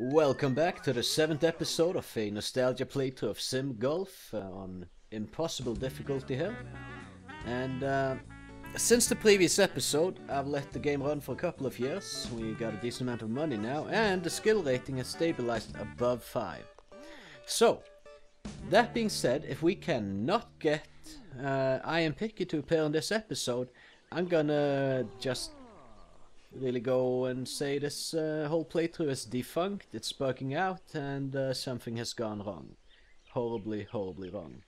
Welcome back to the seventh episode of a nostalgia playthrough of Sim Golf uh, on impossible difficulty here. And uh, since the previous episode, I've let the game run for a couple of years. We got a decent amount of money now, and the skill rating has stabilized above 5. So, that being said, if we cannot get uh, I am Picky to appear in this episode, I'm gonna just really go and say this uh, whole playthrough is defunct, it's bugging out, and uh, something has gone wrong. Horribly, horribly wrong.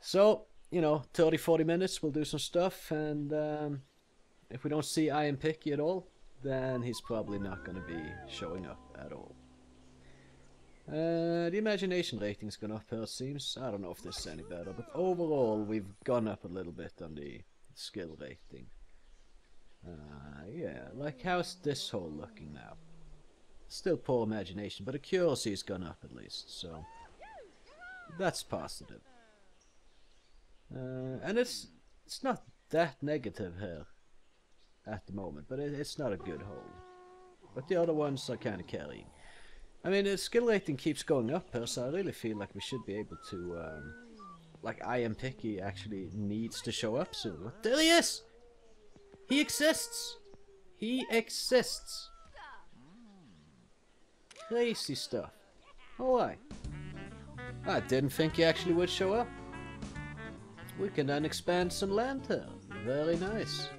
So, you know, 30 40 minutes, we'll do some stuff, and um, if we don't see I am Picky at all, then he's probably not gonna be showing up at all. Uh, the imagination rating's gone up here, it seems. I don't know if this is any better, but overall, we've gone up a little bit on the skill rating. Uh, yeah, like how's this hole looking now? Still poor imagination, but accuracy's gone up at least, so that's positive. Uh, and it's it's not that negative here at the moment, but it, it's not a good hole. But the other ones are kind of carrying. I mean, the skill rating keeps going up here, so I really feel like we should be able to, um, like, I am picky actually needs to show up soon. There he is! He exists! He exists! Crazy stuff. Alright. I didn't think he actually would show up. We can then expand some land here. Very nice.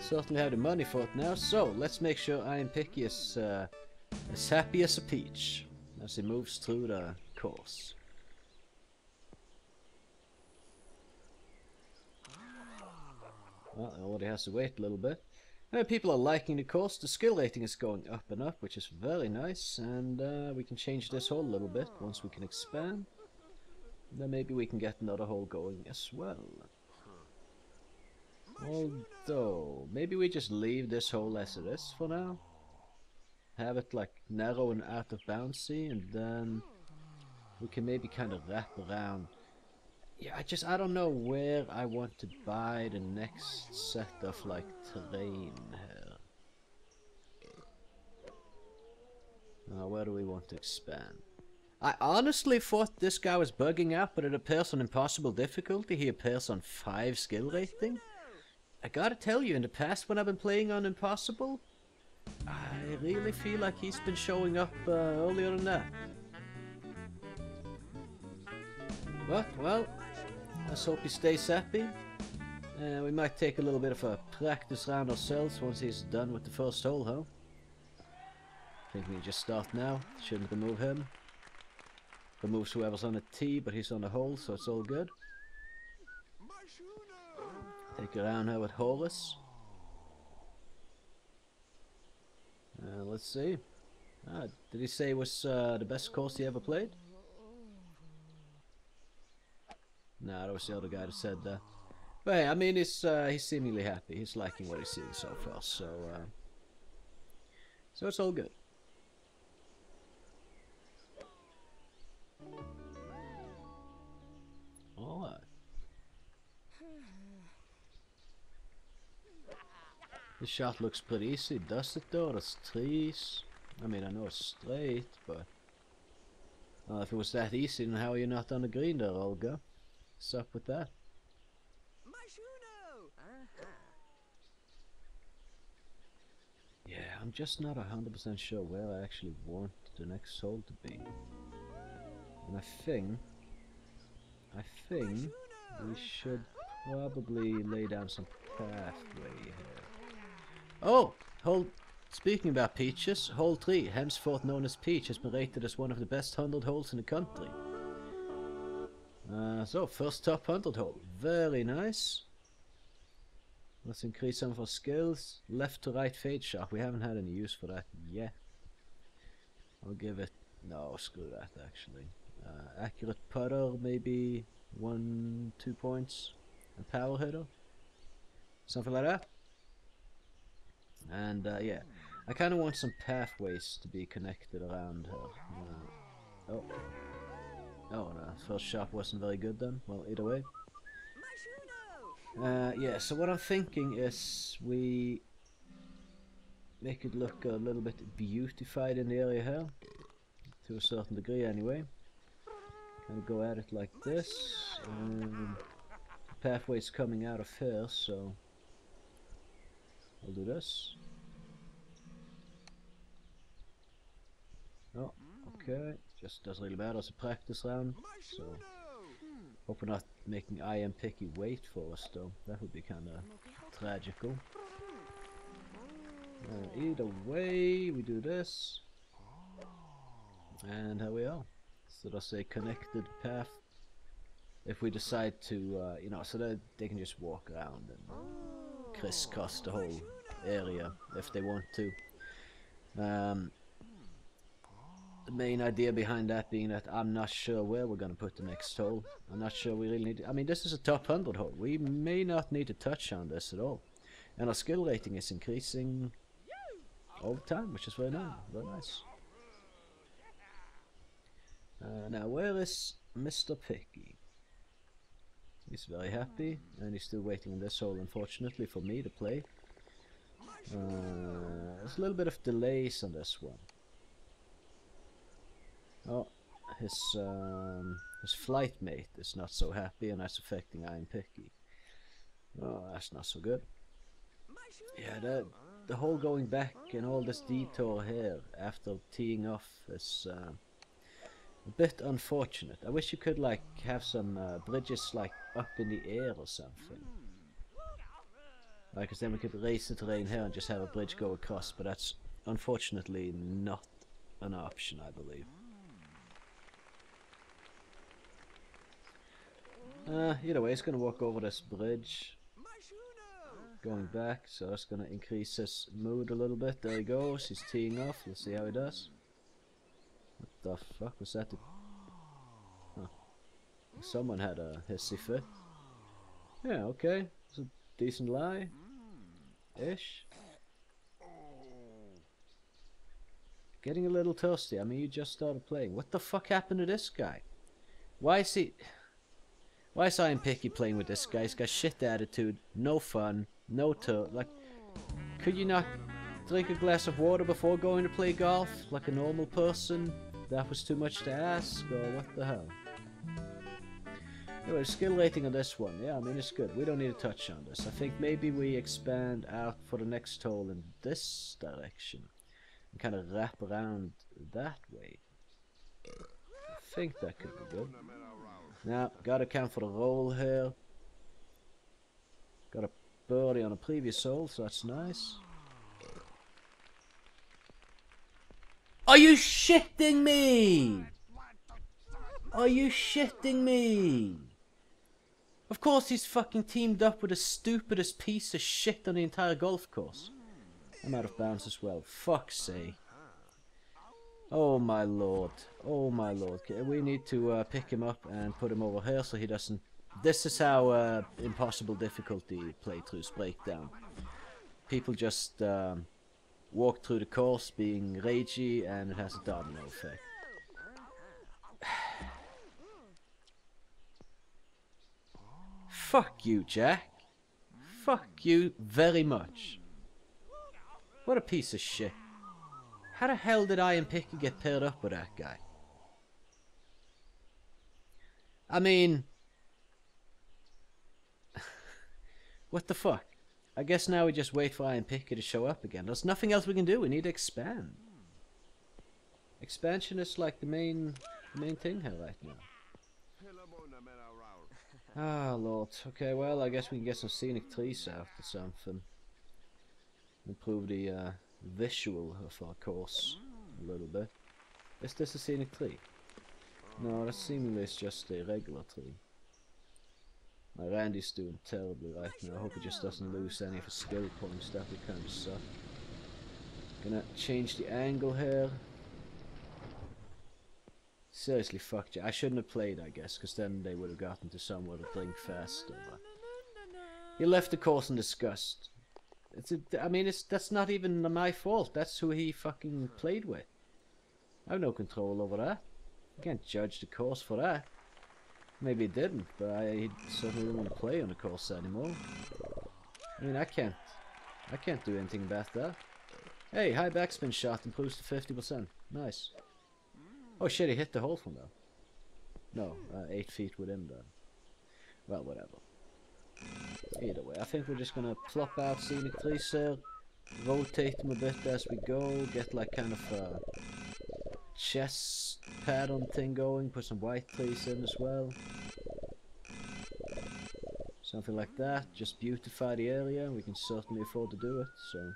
Certainly have the money for it now, so let's make sure I am picky uh, as happy as a peach as he moves through the course. Well, he already has to wait a little bit. And people are liking the course. The skill rating is going up and up, which is very nice. And uh, we can change this hole a little bit once we can expand. Then maybe we can get another hole going as well. Although, maybe we just leave this hole as it is for now have it like narrow and out of bouncy and then we can maybe kind of wrap around yeah I just I don't know where I want to buy the next set of like terrain here. Now where do we want to expand? I honestly thought this guy was bugging out but it appears on impossible difficulty. He appears on 5 skill rating. I gotta tell you in the past when I've been playing on impossible I really feel like he's been showing up uh, earlier than that. But, well, let's hope he stays happy. Uh, we might take a little bit of a practice round ourselves once he's done with the first hole, huh? I think we just start now. Shouldn't remove him. Removes whoever's on the tee, but he's on the hole, so it's all good. Take around here with Horace. Uh, let's see. Ah, did he say it was uh, the best course he ever played? No, that was the other guy that said that. But hey, I mean, he's uh, he's seemingly happy. He's liking what he's seeing so far. So, uh, so it's all good. All right. The shot looks pretty easy, does it though? There's trees. I mean, I know it's straight, but... Uh, if it was that easy, then how are you not on the green there, Olga? What's up with that? Uh-huh. Yeah, I'm just not 100% sure where I actually want the next soul to be. And I think... I think we should probably lay down some pathway here. Oh, hole. Speaking about peaches, hole 3, henceforth known as Peach, has been rated as one of the best 100 holes in the country. Uh, so, first top 100 hole. Very nice. Let's increase some of our skills. Left to right fade shot. We haven't had any use for that yet. I'll give it... No, screw that actually. Uh, accurate putter, maybe one, two points. A power hitter. Something like that. And uh, yeah, I kind of want some pathways to be connected around her. Uh, oh. Oh no, first shot wasn't very good then. Well, either way. Uh, yeah, so what I'm thinking is we make it look a little bit beautified in the area here. To a certain degree anyway. Of go at it like this. And the pathway's coming out of here, so I'll do this. Oh, okay. Just doesn't really matter as a practice round, so hope we're not making I am picky wait for us though. That would be kinda tragical. Uh, either way, we do this. And here we are. So that's a connected path. If we decide to, uh, you know, so that they can just walk around and crisscross the whole area if they want to. Um, the main idea behind that being that I'm not sure where we're going to put the next hole. I'm not sure we really need to, I mean, this is a top 100 hole. We may not need to touch on this at all. And our skill rating is increasing all the time, which is very nice. Very nice. Uh, now, where is Mr. Picky? He's very happy, and he's still waiting in this hole, unfortunately, for me to play. Uh, there's a little bit of delays on this one. Oh, his um, his flight mate is not so happy, and that's affecting I am Picky. Oh, that's not so good. Yeah, the the whole going back and all this detour here after teeing off is uh, a bit unfortunate. I wish you could like have some uh, bridges like up in the air or something. Like, cause then we could race the terrain here and just have a bridge go across, but that's unfortunately not an option, I believe. Uh, either way, it's gonna walk over this bridge. Going back, so that's gonna increase his mood a little bit. There he goes, he's teeing off. Let's see how he does. What the fuck was that? Huh. Someone had a hissy fit. Yeah, okay. It's a decent lie. Ish. Getting a little thirsty. I mean, you just started playing. What the fuck happened to this guy? Why is he... Why is I am picky playing with this guy? He's got shit attitude, no fun, no tur- like... Could you not drink a glass of water before going to play golf? Like a normal person? That was too much to ask, or what the hell? Anyway, skill rating on this one. Yeah, I mean, it's good. We don't need to touch on this. I think maybe we expand out for the next hole in this direction. And kind of wrap around that way. I think that could be good. Now, gotta count for the roll here. Got a birdie on a previous hole, so that's nice. Are you shitting me? Are you shitting me? Of course he's fucking teamed up with the stupidest piece of shit on the entire golf course. I'm out of bounds as well. Fuck's sake. Oh my lord. Oh my lord. We need to uh, pick him up and put him over here so he doesn't... This is how uh, impossible difficulty playthroughs break down. People just um, walk through the course being ragey and it has a domino effect. Fuck you, Jack. Fuck you very much. What a piece of shit. How the hell did I am Picky get paired up with that guy? I mean... what the fuck? I guess now we just wait for Ian Picker to show up again. There's nothing else we can do. We need to expand. Expansion is like the main, the main thing here right now. Ah, Lord. Okay, well, I guess we can get some scenic trees out or something. Improve the uh, visual of our course a little bit. Is this a scenic tree? No, that seemingly is just a regular tree. My Randy's doing terribly right now. I hope he just doesn't lose any of his skill points. That would kind of suck. Gonna change the angle here. Seriously, fuck you. I shouldn't have played, I guess, because then they would have gotten to somewhere to drink faster. But he left the course in disgust. It's a, I mean, it's that's not even my fault. That's who he fucking played with. I have no control over that. I can't judge the course for that. Maybe he didn't, but I certainly didn't want to play on the course anymore. I mean, I can't, I can't do anything about that. Hey, high backspin shot improves to 50%. Nice. Oh shit, he hit the hole from there. No, uh, 8 feet within there. Well, whatever. Either way, I think we're just gonna plop out Scenic here, rotate them a bit as we go, get like kind of a chess pattern thing going, put some white trees in as well. Something like that, just beautify the area, we can certainly afford to do it, so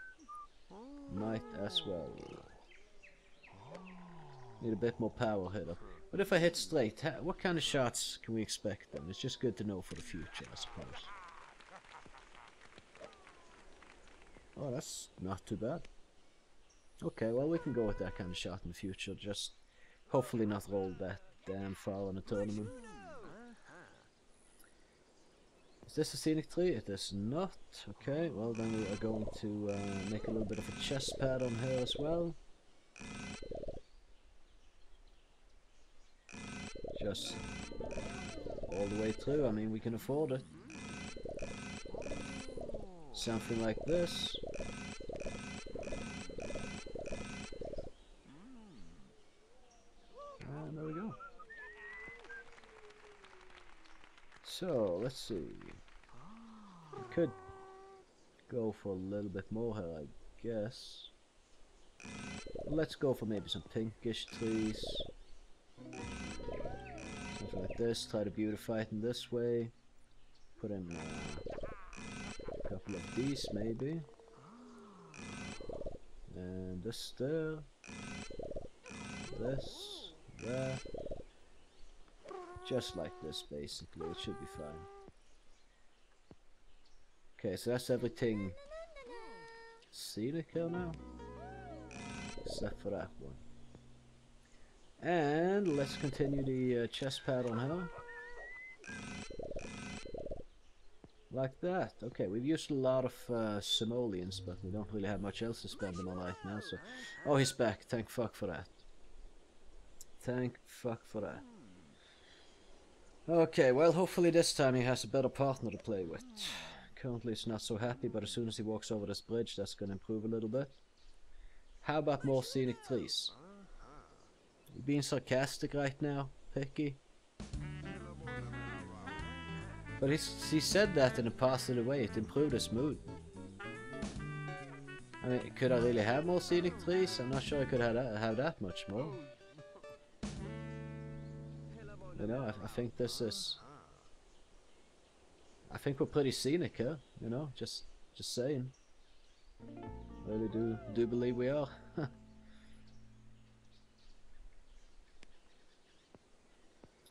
might as well. Need a bit more power hitter. But if I hit straight, what kind of shots can we expect then? It's just good to know for the future, I suppose. Oh, that's not too bad. Okay, well we can go with that kind of shot in the future, just hopefully not roll that damn far in a tournament. Is this a scenic tree? It is not. Okay, well then we are going to uh, make a little bit of a chest pad on her as well. Just all the way through, I mean we can afford it. Something like this. And there we go. So, let's see. We could go for a little bit more here, I guess. Let's go for maybe some pinkish trees. Something like this, try to beautify it in this way. Put in uh, couple of these maybe. And this there. This, that. Just like this basically, it should be fine. Okay, so that's everything here now. Except for that one. And let's continue the uh, chest pad on her. Like that. Okay, we've used a lot of uh, simoleons, but we don't really have much else to spend them on right now, so... Oh, he's back. Thank fuck for that. Thank fuck for that. Okay, well, hopefully this time he has a better partner to play with. Currently he's not so happy, but as soon as he walks over this bridge, that's to improve a little bit. How about more scenic trees? You being sarcastic right now, Picky? But he, he said that in a positive way, it improved his mood. I mean, could I really have more scenic trees? I'm not sure I could have that, have that much more. You know, I, I think this is... I think we're pretty scenic here, you know, just just saying. Really do do believe we are.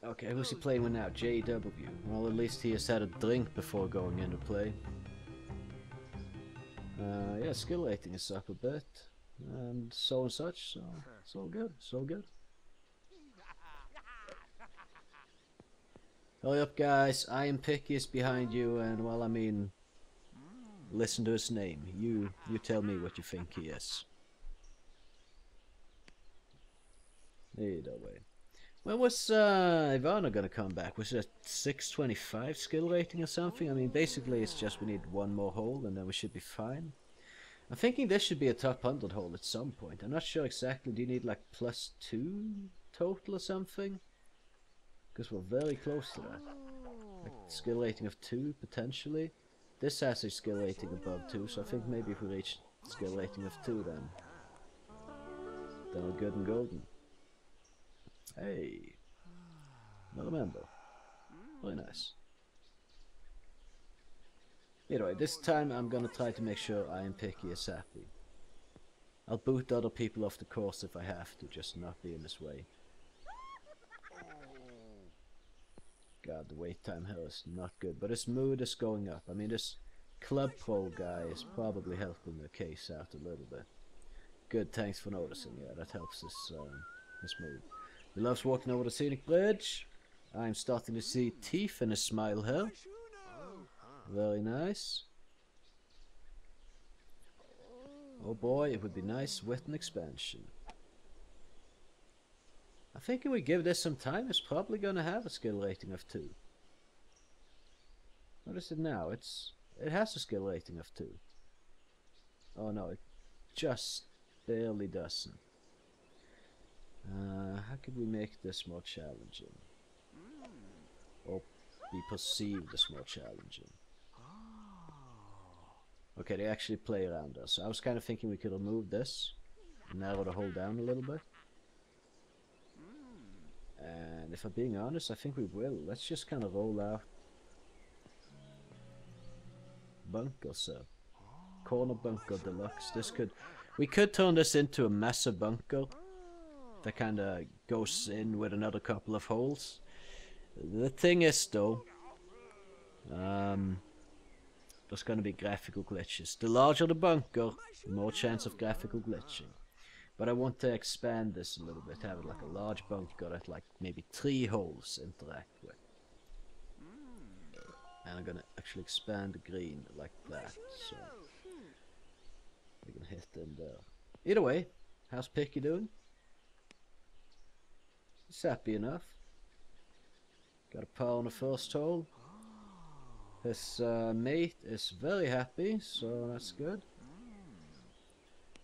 Okay, who's he playing with now? JW. Well, at least he has had a drink before going into play. Uh, yeah, skill rating is up a bit, and so and such. So it's all good. so good. Hurry up, guys. I am Pickiest behind you, and well, I mean, listen to his name. You, you tell me what you think he is. Either way. When was uh, Ivana gonna come back? Was it a 625 skill rating or something? I mean, basically it's just we need one more hole and then we should be fine. I'm thinking this should be a top 100 hole at some point. I'm not sure exactly. Do you need like plus 2 total or something? Because we're very close to that. Like skill rating of 2, potentially. This has a skill rating above 2, so I think maybe if we reach skill rating of 2 then... Then we're good and golden. Hey! Not a member. Really nice. Anyway, this time I'm gonna try to make sure I am picky as happy. I'll boot other people off the course if I have to, just not be in this way. God, the wait time here is not good. But his mood is going up. I mean, this Club Pro guy is probably helping the case out a little bit. Good, thanks for noticing. Yeah, that helps his, um, his mood. He loves walking over the scenic bridge. I'm starting to see teeth in his smile here. Very nice. Oh boy, it would be nice with an expansion. I think if we give this some time, it's probably going to have a skill rating of 2. What is it now? It's It has a skill rating of 2. Oh no, it just barely doesn't. Uh, how could we make this more challenging? Or be perceived as more challenging? Okay, they actually play around us. I was kind of thinking we could remove this, narrow the hole down a little bit. And if I'm being honest, I think we will. Let's just kind of roll out bunker, sir. Corner bunker deluxe. This could, we could turn this into a massive bunker that kind of goes in with another couple of holes. The thing is, though, um, there's going to be graphical glitches. The larger the bunker, the more chance of graphical glitching. But I want to expand this a little bit, have it like a large bunker that like maybe three holes interact with. And I'm gonna actually expand the green like that, so we can hit in there. Either way, how's Picky doing? He's happy enough. Got a par on the first hole. His uh, mate is very happy, so that's good.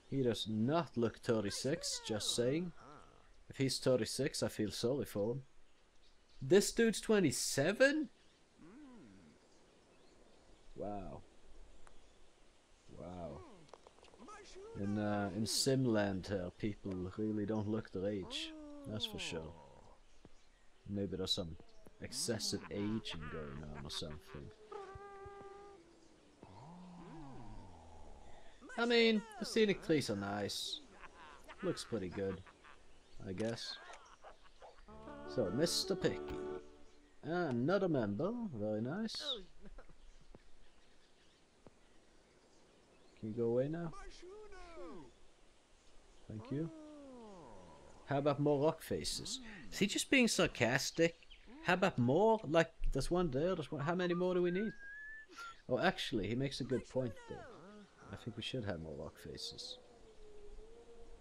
He does not look 36, just saying. If he's 36, I feel sorry for him. This dude's 27? Wow. Wow. In, uh, in Simland here, people really don't look their age. That's for sure. Maybe there's some excessive aging going on or something. I mean, the scenic trees are nice. Looks pretty good, I guess. So, Mr. Picky. Another member, very nice. Can you go away now? Thank you. How about more rock faces? Is he just being sarcastic? How about more? Like, there's one there, there's one. How many more do we need? Oh, actually, he makes a good point there. I think we should have more rock faces.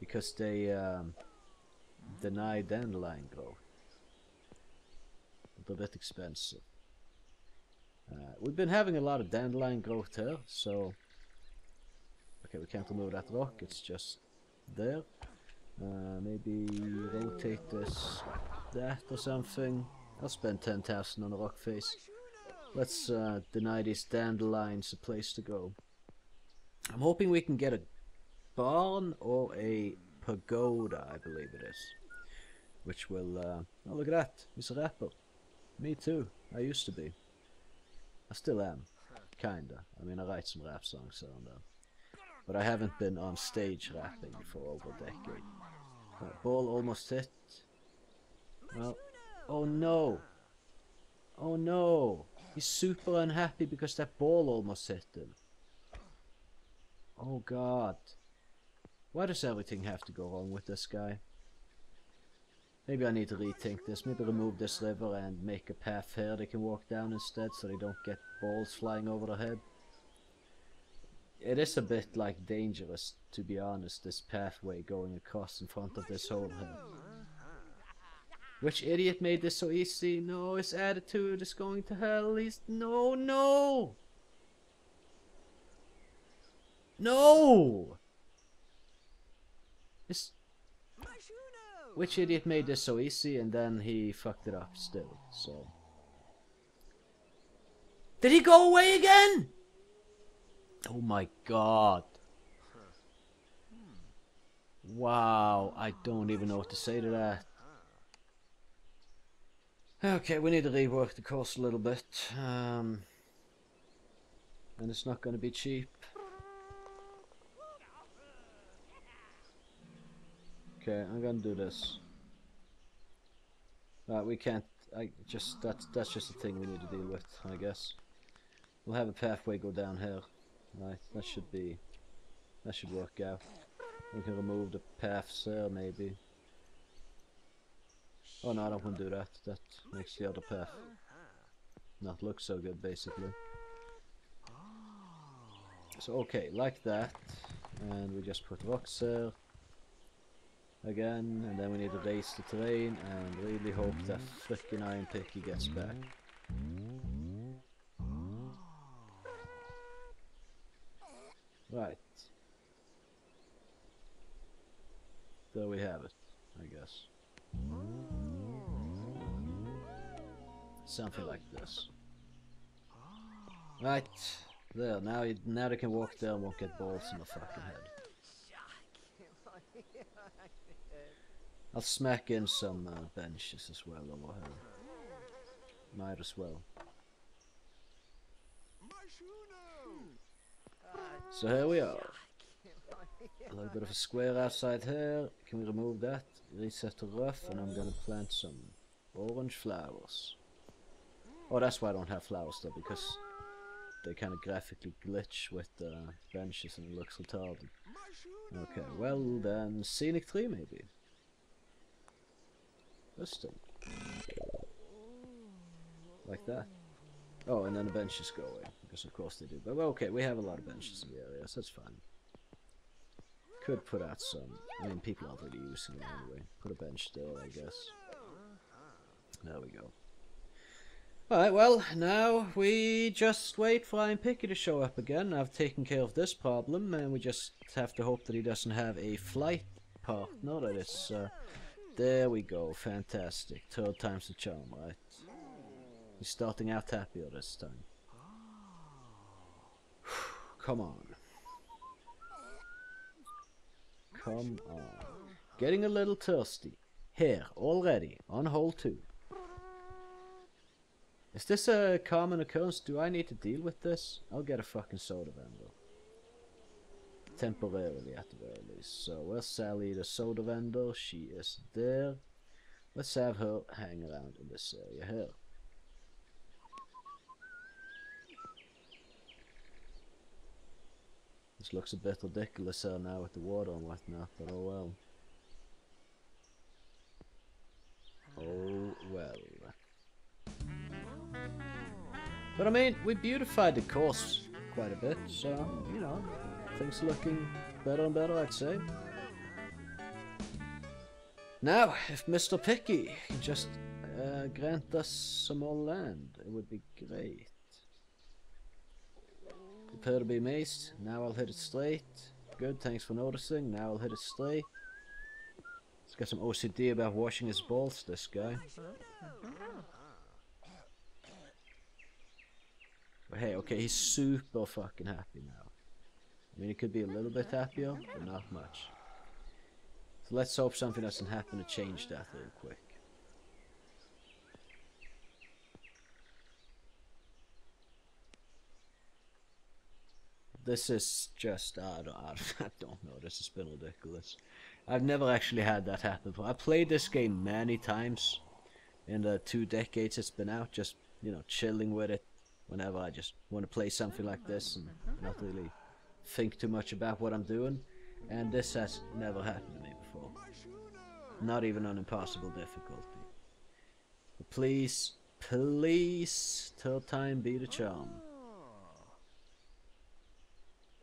Because they um, deny dandelion growth. They're a bit expensive. Uh, we've been having a lot of dandelion growth here, so... Okay, we can't remove that rock, it's just there. Uh, maybe rotate this that or something. I'll spend 10,000 on a rock face. Let's uh, deny these dandelions a place to go. I'm hoping we can get a barn or a pagoda, I believe it is. Which will, uh, oh look at that, he's a rapper. Me too, I used to be. I still am, kinda. I mean I write some rap songs around there. But I haven't been on stage rapping for over a decade. Uh, ball almost hit. Well, oh no! Oh no! He's super unhappy because that ball almost hit him. Oh god. Why does everything have to go wrong with this guy? Maybe I need to rethink this. Maybe remove this river and make a path here they can walk down instead so they don't get balls flying over their head. It is a bit like dangerous, to be honest, this pathway going across in front of this hole here. Which idiot made this so easy? No, his attitude is going to hell. He's... No, no! No! This... Which idiot made this so easy and then he fucked it up still, so... Did he go away again? Oh my god. Wow, I don't even know what to say to that. Okay, we need to rework the course a little bit. Um, and it's not going to be cheap. Okay, I'm gonna do this. Right, we can't. I just that's that's just a thing we need to deal with, I guess. We'll have a pathway go down here. Right, that should be. That should work out. We can remove the paths there, maybe. Oh no, I don't want to do that. That makes the other path not look so good, basically. So okay, like that, and we just put rocks there again, and then we need to raise the terrain and really hope that frickin' Iron Picky gets back. Right. there we have it, I guess. Something like this. Right, there, now, you, now they can walk there and won't get balls in the fucking head. I'll smack in some uh, benches as well over here. Might as well. So here we are. A little bit of a square outside here. Can we remove that? Reset to rough and I'm gonna plant some orange flowers. Oh, that's why I don't have flowers though, because they kind of graphically glitch with the benches and it looks retarded. Okay, well then, scenic tree maybe. This. Like that. Oh, and then the benches go away, because of course they do. But okay, we have a lot of benches in the area, so that's fine. Could put out some. I mean, people aren't really using them anyway. Put a bench there, I guess. There we go. Alright, well, now we just wait for Iron Picky to show up again. I've taken care of this problem, and we just have to hope that he doesn't have a flight partner that is... Uh, there we go, fantastic. Third time's the charm, right? He's starting out happier this time. Come on. Come on. Getting a little thirsty. Here, already, on hole two. Is this a common occurrence? Do I need to deal with this? I'll get a fucking soda vendor. Temporarily, at the very least. So, where's Sally, the soda vendor? She is there. Let's have her hang around in this area here. This looks a bit ridiculous now with the water and whatnot, but oh well. Oh well. But I mean, we beautified the course quite a bit, so, you know, things are looking better and better, I'd say. Now, if Mr. Picky can just uh, grant us some more land, it would be great. Prepare to be maced. Now I'll hit it straight. Good, thanks for noticing. Now I'll hit it straight. He's got some OCD about washing his balls, this guy. But hey, okay, he's super fucking happy now. I mean, he could be a little bit happier, but not much. So let's hope something doesn't happen to change that real quick. This is just, uh, I don't, I don't know, this has been ridiculous. I've never actually had that happen before. I played this game many times in the two decades it's been out, just, you know, chilling with it, whenever I just want to play something like this and not really think too much about what I'm doing. And this has never happened to me before. Not even on impossible difficulty. But please, please, third time be the charm.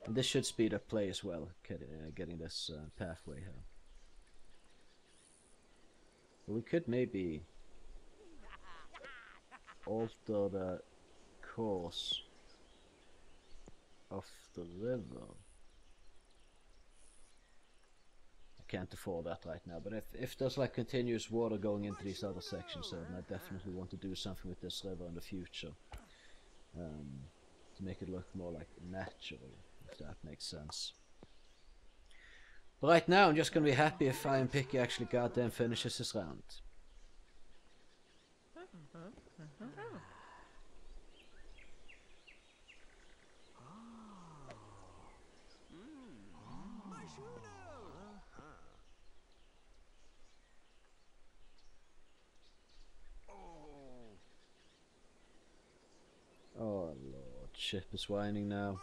This should speed up play as well, getting, uh, getting this uh, pathway here. we could maybe alter the course of the river. I can't afford that right now, but if, if there's like continuous water going into these other sections, then I definitely want to do something with this river in the future. Um, to make it look more like natural, that makes sense. But right now, I'm just gonna be happy if Iron Picky actually goddamn finishes this round. Oh lord, Chip is whining now.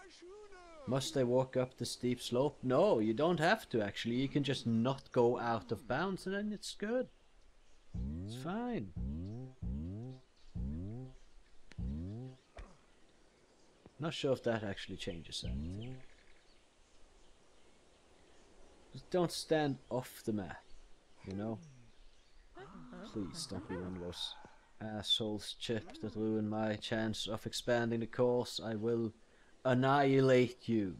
Must I walk up the steep slope? No, you don't have to actually. You can just not go out of bounds and then it's good. It's fine. Not sure if that actually changes anything. Just don't stand off the map, you know? Please don't be one of those assholes chip that ruin my chance of expanding the course. I will annihilate you.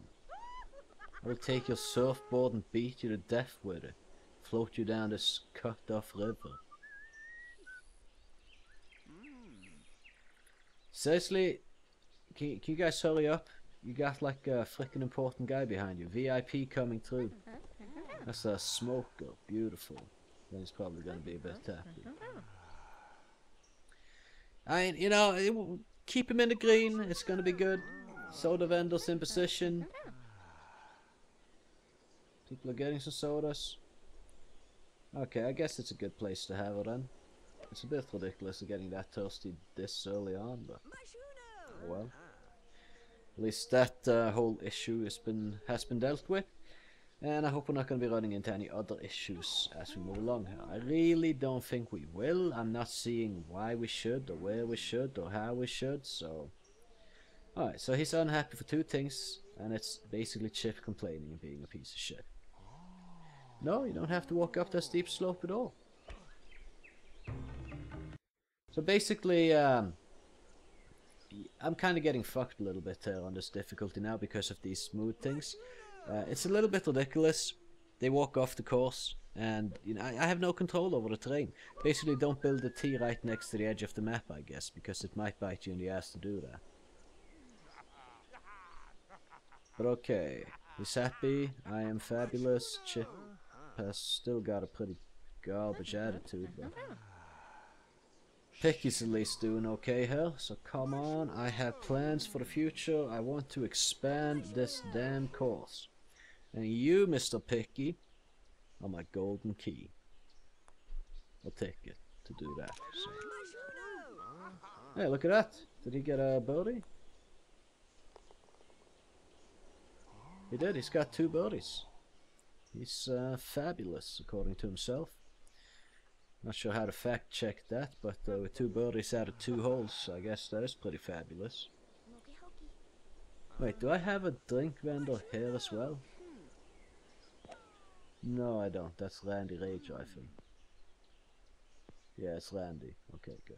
I will take your surfboard and beat you to death with it. float you down this cut off river. Seriously, can, can you guys hurry up? You got like a freaking important guy behind you. VIP coming through. That's a smoker. Beautiful. Then he's probably going to be a bit happy. I you know, it, keep him in the green. It's going to be good. Soda vendors in position. People are getting some sodas. Okay, I guess it's a good place to have it then. It's a bit ridiculous getting that thirsty this early on, but well. At least that uh, whole issue has been has been dealt with. And I hope we're not going to be running into any other issues as we move along here. I really don't think we will. I'm not seeing why we should, or where we should, or how we should, so... Alright, so he's unhappy for two things, and it's basically Chip complaining and being a piece of shit. No, you don't have to walk up that steep slope at all. So basically, um, I'm kind of getting fucked a little bit here on this difficulty now because of these smooth things. Uh, it's a little bit ridiculous. They walk off the course, and you know I, I, have no control over the terrain. Basically, don't build a T right next to the edge of the map, I guess, because it might bite you in the ass to do that. But okay, he's happy. I am fabulous. Chip has still got a pretty garbage attitude, but Picky's at least doing okay here, so come on, I have plans for the future. I want to expand this damn course. And you, Mr. Picky, are my golden key. I'll take it to do that. So. Hey, look at that. Did he get a birdie? He did. He's got two birdies. He's uh, fabulous, according to himself. Not sure how to fact check that, but uh, with two birdies out of two holes, I guess that is pretty fabulous. Wait, do I have a drink vendor here as well? No, I don't. That's Randy Rage, I think. Yeah, it's Randy. Okay, good.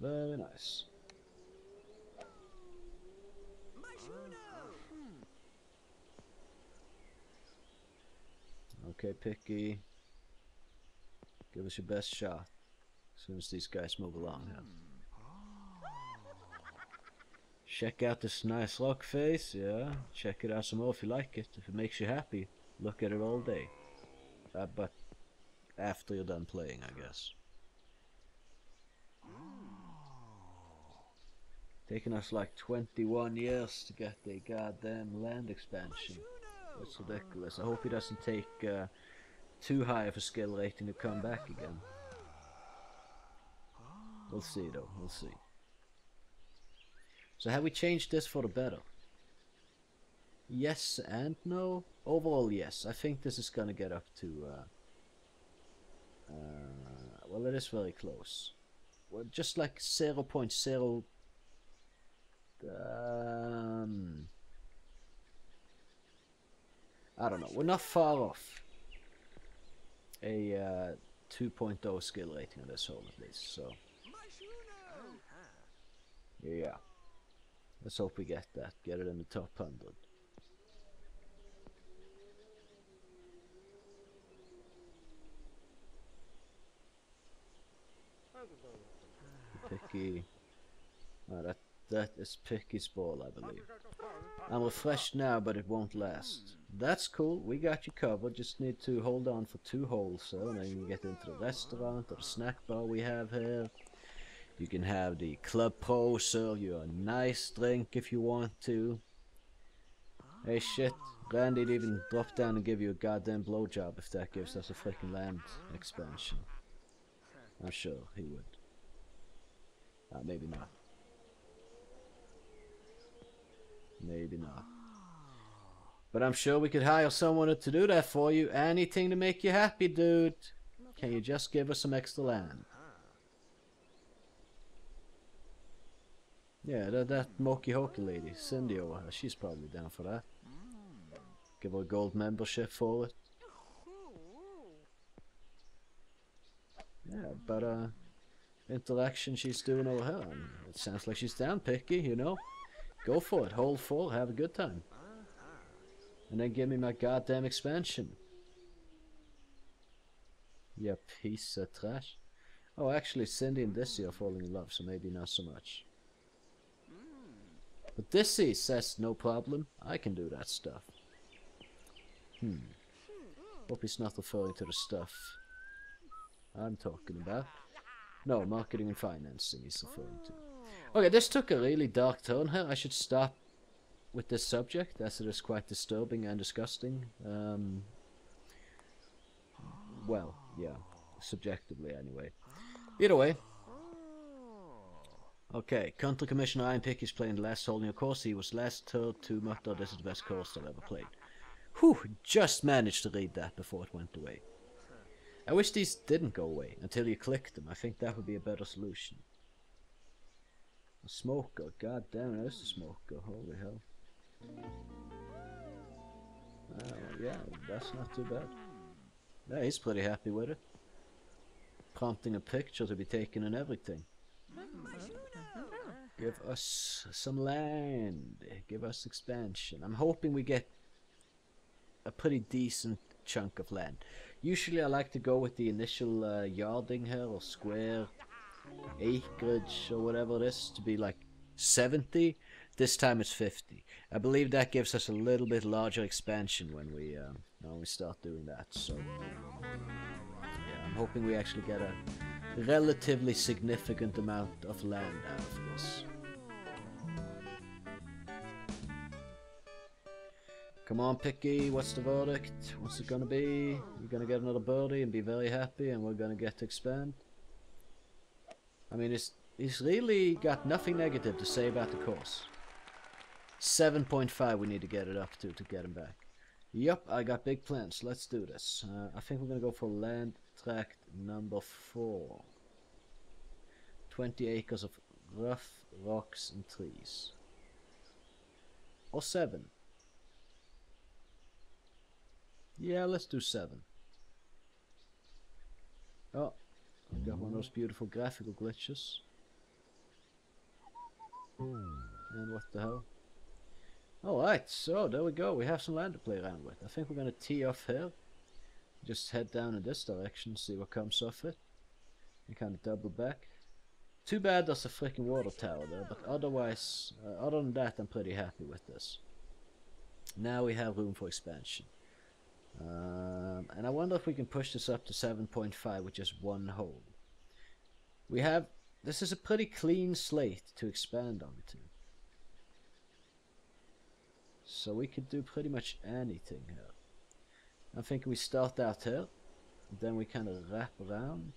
Very nice. Okay, Picky. Give us your best shot. As soon as these guys move along now. Check out this nice rock face, yeah. Check it out some more if you like it. If it makes you happy, look at it all day. Uh, but after you're done playing, I guess. Taking us like 21 years to get the goddamn land expansion. That's ridiculous. I hope he doesn't take uh, too high of a skill rating to come back again. We'll see though, we'll see. So have we changed this for the better? Yes and no. Overall, yes. I think this is gonna get up to. Uh, uh, well, it is very close. Well, just like 0 0.0. Um, I don't know. We're not far off a uh, 2.0 skill rating on this hole at least. So yeah. Let's hope we get that. Get it in the top 100. Picky. Oh, that that is Picky's ball, I believe. I'm refreshed now, but it won't last. That's cool. We got you covered. Just need to hold on for two holes, so and then you can get into the restaurant or the snack bar we have here. You can have the Club Pro serve you a nice drink if you want to. Hey shit, Randy'd even drop down and give you a goddamn blowjob if that gives us a freaking land expansion. I'm sure he would. Uh, maybe not. Maybe not. But I'm sure we could hire someone to do that for you. Anything to make you happy, dude. Can you just give us some extra land? Yeah, that, that Moki lady, Cindy over her, she's probably down for that. Give her a gold membership for it. Yeah, but uh, interaction she's doing over here, it sounds like she's down picky, you know. Go for it, hold full, have a good time. And then give me my goddamn expansion. You piece of trash. Oh, actually, Cindy and Dizzy are falling in love, so maybe not so much. But Dizzy says no problem. I can do that stuff. Hmm. Hope he's not referring to the stuff I'm talking about. No, marketing and financing he's referring to. Okay, this took a really dark turn here. I should stop with this subject, as it is quite disturbing and disgusting. Um, well, yeah, subjectively anyway. Either way. Okay, Country Commissioner I am Picky is playing the last hole in course. He was last third to mutter this is the best course I've ever played. Whew, just managed to read that before it went away. I wish these didn't go away until you click them. I think that would be a better solution. A smoker, god damn, it, there's a smoker, holy hell. Uh, yeah, that's not too bad. Yeah, he's pretty happy with it. Prompting a picture to be taken and everything. Give us some land. Give us expansion. I'm hoping we get a pretty decent chunk of land. Usually I like to go with the initial uh, yarding here or square acreage or whatever it is to be like 70. This time it's 50. I believe that gives us a little bit larger expansion when we uh, when we start doing that. So yeah, I'm hoping we actually get a relatively significant amount of land out of this. Come on, Picky, what's the verdict? What's it gonna be? You're gonna get another birdie and be very happy and we're gonna get to expand? I mean, it's, he's really got nothing negative to say about the course. 7.5 we need to get it up to to get him back. Yup, I got big plans. Let's do this. Uh, I think we're gonna go for land tract number 4. 20 acres of rough rocks and trees. Or 7. Yeah, let's do 7. Oh, I've got one of those beautiful graphical glitches. And what the hell? Alright, so there we go. We have some land to play around with. I think we're going to tee off here. Just head down in this direction, see what comes off it. And kind of double back. Too bad there's a freaking water tower there, but otherwise, uh, other than that, I'm pretty happy with this. Now we have room for expansion. Um, and I wonder if we can push this up to 7.5 with just one hole. We have, this is a pretty clean slate to expand onto. So we could do pretty much anything here. I'm thinking we start out here, then we kind of wrap around.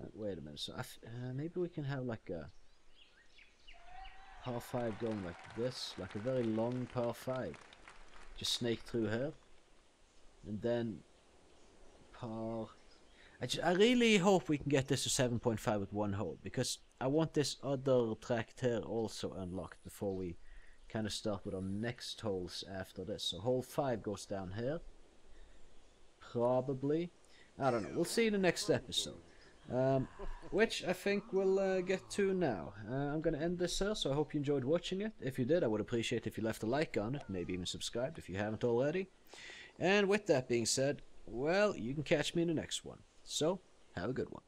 Uh, wait a minute, so uh, maybe we can have like a par 5 going like this, like a very long par 5. Just snake through here. And then par... I, just, I really hope we can get this to 7.5 with one hole, because I want this other tract here also unlocked before we kind of start with our next holes after this. So hole 5 goes down here. Probably. I don't know. We'll see in the next episode. Um, which I think we'll uh, get to now. Uh, I'm going to end this here, so I hope you enjoyed watching it. If you did, I would appreciate if you left a like on it, maybe even subscribed if you haven't already. And with that being said, well, you can catch me in the next one. So, have a good one.